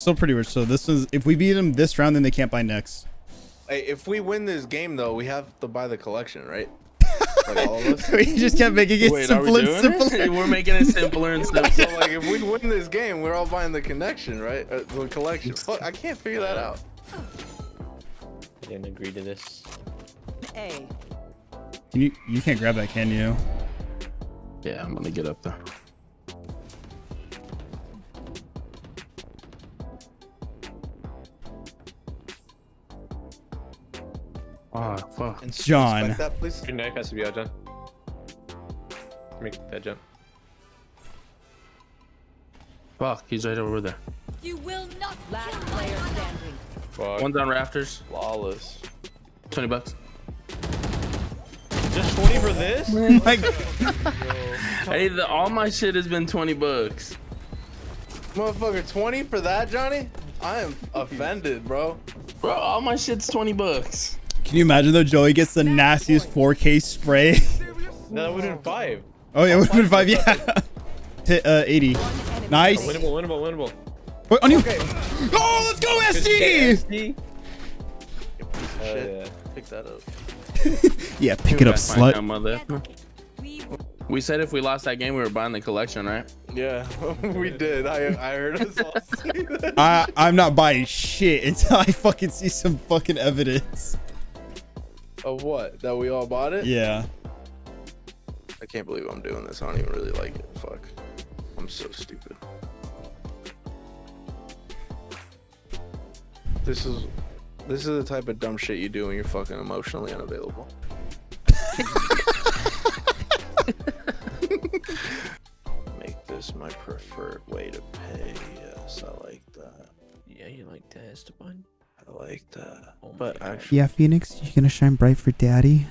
Still pretty rich. So this is if we beat them this round, then they can't buy next. Hey, if we win this game though, we have to buy the collection, right? Like all of us. we just kept making it Wait, are we and simpler. it? We're making it simpler and simpler. So like, if we win this game, we're all buying the connection, right? Uh, the collection. Fuck, I can't figure that out. I didn't agree to this. A. Can you you can't grab that, can you? yeah, I'm gonna get up there. Oh fuck! And John. respect that, please. Your knife has to be out, John. Make that jump. Fuck! He's right over there. You will not. Last player standing. Fuck. One's on rafters. Flawless. Twenty bucks. Just 20 for this? Like Hey, the, all my shit has been twenty bucks. Motherfucker, 20 for that, Johnny? I am offended, bro. Bro, all my shit's twenty bucks. Can you imagine though? Joey gets the nastiest 4K spray. No, that would have been five. Oh yeah, it would have been five. Yeah. Hit uh 80. Nice. Winnable, winnable, winnable. Wait, on you. Oh, let's go SD. SD. Oh, yeah. Pick that up. Yeah, pick it up, That's my slut. mother. We We said if we lost that game, we were buying the collection, right? Yeah, we did. I I heard us all say that. I I'm not buying shit until I fucking see some fucking evidence. Of what? That we all bought it? Yeah. I can't believe I'm doing this. I don't even really like it. Fuck. I'm so stupid. This is this is the type of dumb shit you do when you're fucking emotionally unavailable. Make this my preferred way to pay. Yes, I like that. Yeah, you like that, Esteban? I like that. Oh but actually, Yeah, Phoenix, you're gonna shine bright for daddy?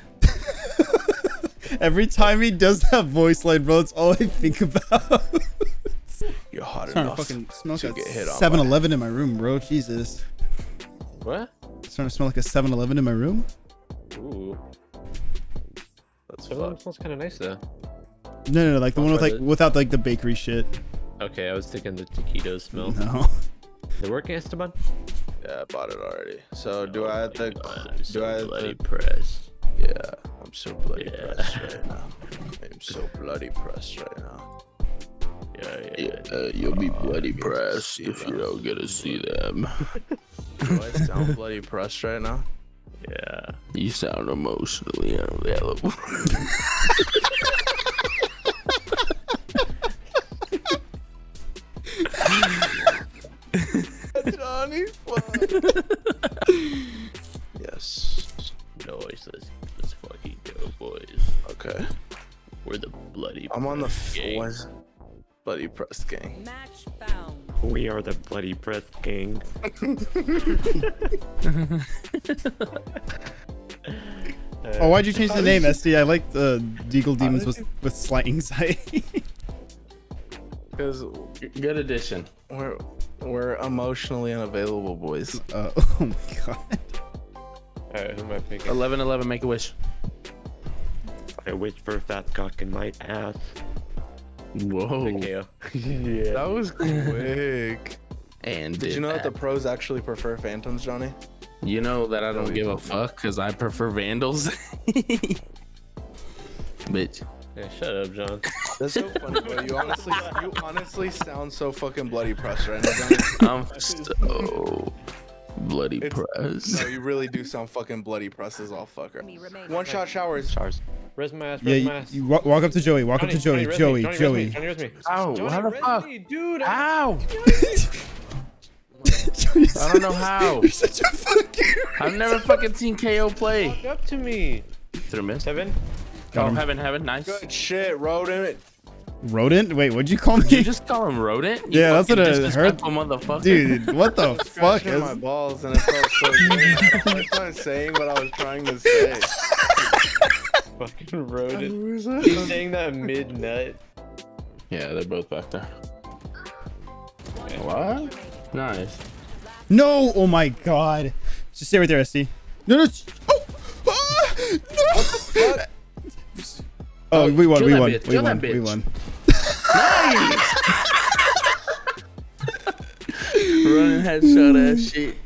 Every time he does that voice line, bro, it's all I think about. you're hot starting to enough fucking smell to like get hit on. 7 Eleven in my room, bro. Jesus. What? It's starting to smell like a 7 Eleven in my room. Ooh. That's So that smells kind of nice, though. No, no, no, like the one with like Chocolate. without like the bakery shit. Okay, I was thinking the taquitos smell. No. They're working, Esteban? Yeah, I bought it already. So do I have to? I'm do so I have bloody to? pressed. Yeah, I'm so bloody Yeah. pressed right now. I'm so bloody pressed right now. Yeah, yeah. uh, you'll be bloody get pressed if you don't get to see them. Do I sound bloody pressed right now? Yeah. You sound emotionally unavailable. the bloody. I'm on the pressed gang. floor. Bloody pressed gang. match found. We are the bloody breath gang. Oh, why'd you change the name, SD? I like the Deagle Demons did with with slight anxiety. Because Good addition. we're we're emotionally unavailable, boys. uh, oh my god. Alright, who am I picking? 11 11, make a wish. I wish for a fat cock in my ass. Whoa. Big yeah. That was quick. And Did you know that the pros actually prefer phantoms, Johnny? You know that I don't give a fuck because I prefer vandals. Bitch. Yeah, shut up, John. That's so funny, bro. You honestly, you honestly sound so fucking bloody pressed right now, Johnny. I'm so bloody It's- pressed. No, you really do sound fucking bloody pressed as all fucker. One shot showers. Stars. Res my ass, Yeah, res you, my ass. you wa- walk up to Joey. Walk up to Joey. res me, Joey. Johnny, Joey. Res me, Johnny. Ow, Johnny, how the fuck? me, Dude, I- Ow! Joey's- I don't know how. You're such a fucking. I've never fucking seen KO play. Walk up to me. Through miss. Seven. Oh, heaven, heaven, nice. Good shit, rodent. Rodent? Wait, what'd you call Did you just call him rodent? You Yeah, that's what I heard. disrespectful Motherfucker. Dude, what the fuck? Scratching my balls and it felt so good. I was not saying what I was trying to say. Fucking rodent. He's saying that mid nut. Yeah, they're both back there. What? Nice. No! Oh my god. Just stay right there, SD. No, no. Oh! Ah! No! Oh, we won, kill we won, bitch, we kill won, we won. Running headshot ass shit.